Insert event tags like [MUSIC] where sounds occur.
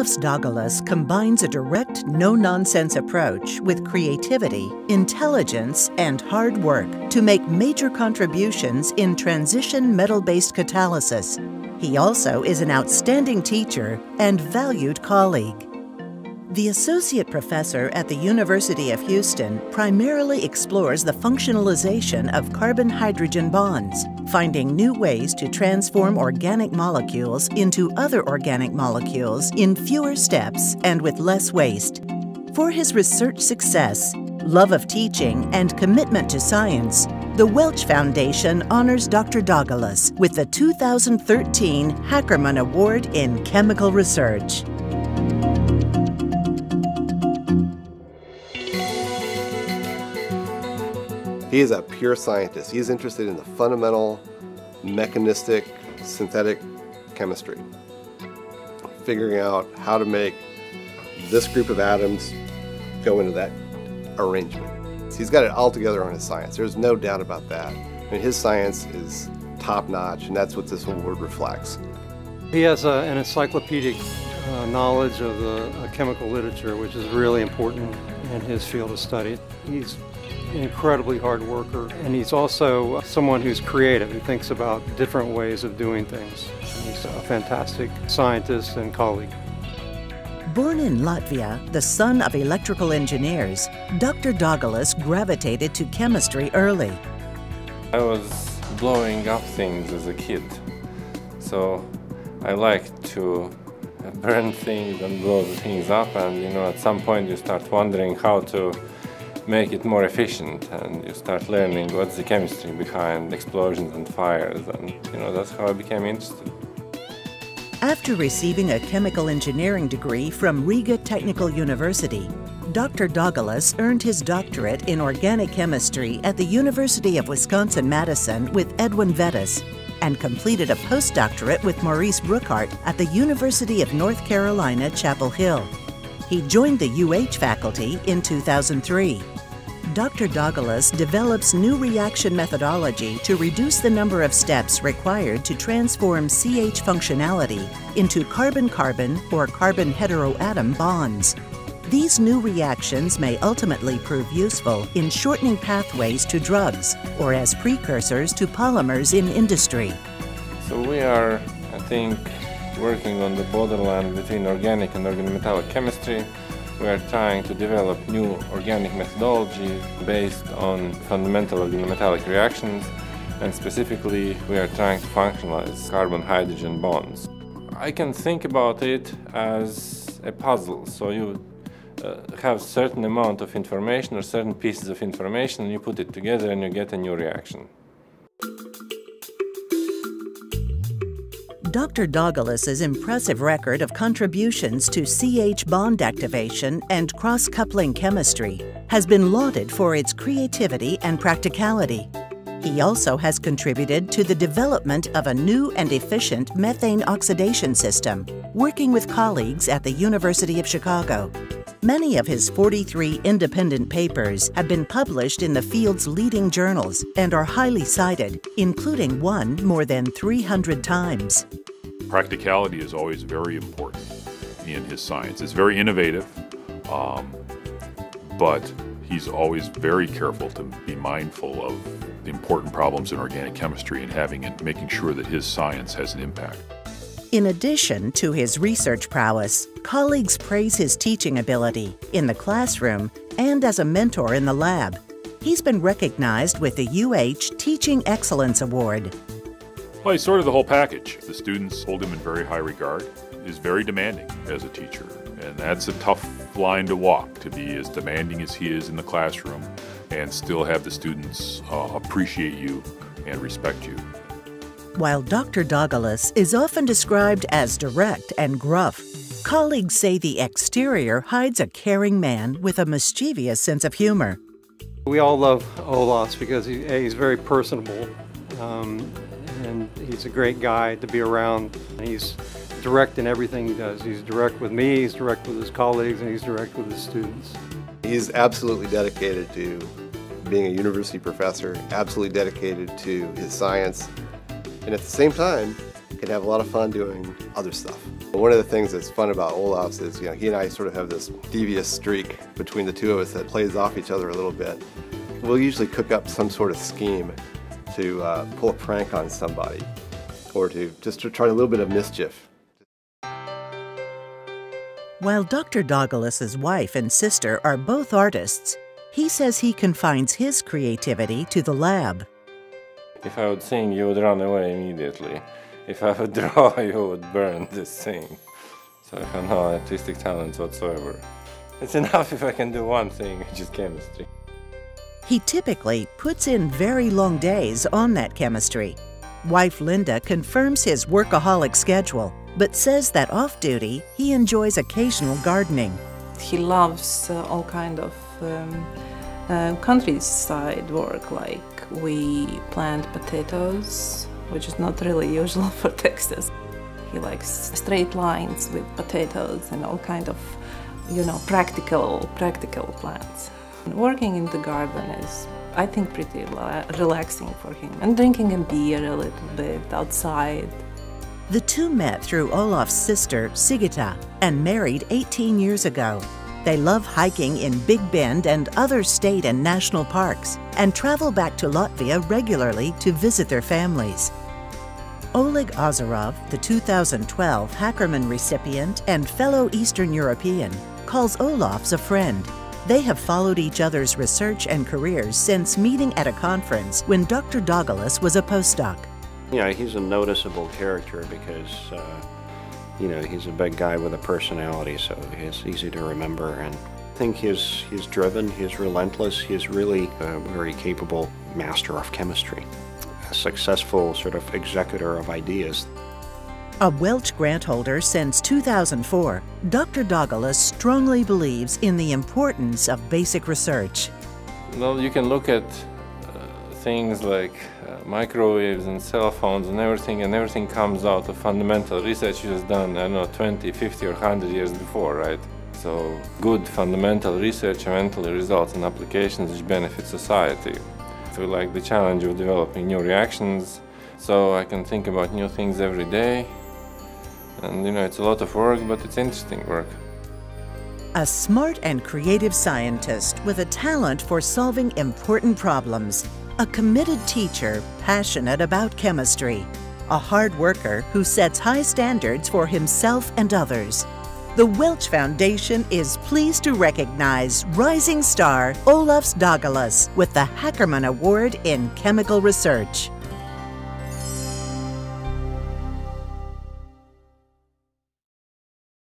Olafs combines a direct, no nonsense approach with creativity, intelligence, and hard work to make major contributions in transition metal based catalysis. He also is an outstanding teacher and valued colleague. The associate professor at the University of Houston primarily explores the functionalization of carbon hydrogen bonds, finding new ways to transform organic molecules into other organic molecules in fewer steps and with less waste. For his research success, love of teaching, and commitment to science, the Welch Foundation honors Dr. Daugulis with the 2013 Hackerman Award in Chemical Research. He is a pure scientist. He's interested in the fundamental, mechanistic, synthetic chemistry. Figuring out how to make this group of atoms go into that arrangement. He's got it all together on his science. There's no doubt about that. I mean, his science is top notch, and that's what this award reflects. He has a, an encyclopedic uh, knowledge of the uh, chemical literature, which is really important in his field of study. He's incredibly hard worker, and he's also someone who's creative. He thinks about different ways of doing things. He's a fantastic scientist and colleague. Born in Latvia, the son of electrical engineers, Dr. Daugulis gravitated to chemistry early. I was blowing up things as a kid, so I liked to [LAUGHS] burn things and blow things up and you know at some point you start wondering how to make it more efficient and you start learning what's the chemistry behind explosions and fires and you know that's how I became interested. After receiving a chemical engineering degree from Riga Technical University, Dr. Daugulis earned his doctorate in organic chemistry at the University of Wisconsin-Madison with Edwin Vedejs and completed a postdoctorate with Maurice Brookhart at the University of North Carolina, Chapel Hill. He joined the UH faculty in 2003. Dr. Daugulis develops new reaction methodology to reduce the number of steps required to transform CH functionality into carbon-carbon or carbon heteroatom bonds. These new reactions may ultimately prove useful in shortening pathways to drugs or as precursors to polymers in industry. So we are, I think, working on the borderland between organic and organometallic chemistry. We are trying to develop new organic methodology based on fundamental organometallic reactions and specifically we are trying to functionalize carbon-hydrogen bonds. I can think about it as a puzzle, so you uh, have certain amount of information or certain pieces of information and you put it together and you get a new reaction. Dr. Daugulis's impressive record of contributions to CH bond activation and cross-coupling chemistry has been lauded for its creativity and practicality. He also has contributed to the development of a new and efficient methane oxidation system, working with colleagues at the University of Chicago. Many of his 43 independent papers have been published in the field's leading journals and are highly cited, including one more than 300 times. Practicality is always very important in his science. It's very innovative, um, but he's always very careful to be mindful of the important problems in organic chemistry and having it, making sure that his science has an impact. In addition to his research prowess, colleagues praise his teaching ability in the classroom and as a mentor in the lab. He's been recognized with the UH Teaching Excellence Award. Well, he's sort of the whole package. The students hold him in very high regard. He's very demanding as a teacher, and that's a tough line to walk, to be as demanding as he is in the classroom and still have the students uh, appreciate you and respect you. While Dr. Daugulis is often described as direct and gruff, colleagues say the exterior hides a caring man with a mischievous sense of humor. We all love Olafs because he, he's very personable um, and he's a great guy to be around. He's direct in everything he does. He's direct with me, he's direct with his colleagues, and he's direct with his students. He's absolutely dedicated to being a university professor, absolutely dedicated to his science, and at the same time can have a lot of fun doing other stuff. One of the things that's fun about Olafs is, you know, he and I sort of have this devious streak between the two of us that plays off each other a little bit. We'll usually cook up some sort of scheme to uh, pull a prank on somebody or to just to try a little bit of mischief. While Dr. Daugulis' wife and sister are both artists, he says he confines his creativity to the lab. If I would sing, you would run away immediately. If I would [LAUGHS] draw, you would burn this thing. So I have no artistic talents whatsoever. It's enough if I can do one thing, which is chemistry. He typically puts in very long days on that chemistry. Wife Linda confirms his workaholic schedule, but says that off duty he enjoys occasional gardening. He loves uh, all kind of um, uh, countryside work, like we plant potatoes, which is not really [LAUGHS] usual for Texas. He likes straight lines with potatoes and all kind of, you know, practical, practical plants. Working in the garden is, I think, pretty relaxing for him. And drinking a beer a little bit outside. The two met through Olaf's sister, Sigita, and married 18 years ago. They love hiking in Big Bend and other state and national parks and travel back to Latvia regularly to visit their families. Oleg Ozerov, the 2012 Hackerman recipient and fellow Eastern European, calls Olafs a friend. They have followed each other's research and careers since meeting at a conference when Dr. Daugulis was a postdoc. Yeah, he's a noticeable character because uh, you know, he's a big guy with a personality, so he's easy to remember. And I think he's, he's driven, he's relentless, he's really a very capable master of chemistry, a successful sort of executor of ideas. A Welch grant holder since 2004, Dr. Daugulis strongly believes in the importance of basic research. Well, you can look at things like uh, Uh, microwaves and cell phones and everything, and everything comes out of fundamental research was done, I don't know, 20, 50 or 100 years before, right? So good fundamental research eventually results in applications which benefit society. So like the challenge of developing new reactions, so I can think about new things every day. And you know, it's a lot of work, but it's interesting work. A smart and creative scientist with a talent for solving important problems a committed teacher passionate about chemistry, a hard worker who sets high standards for himself and others. The Welch Foundation is pleased to recognize rising star Olafs Daugulis with the Hackerman Award in Chemical Research.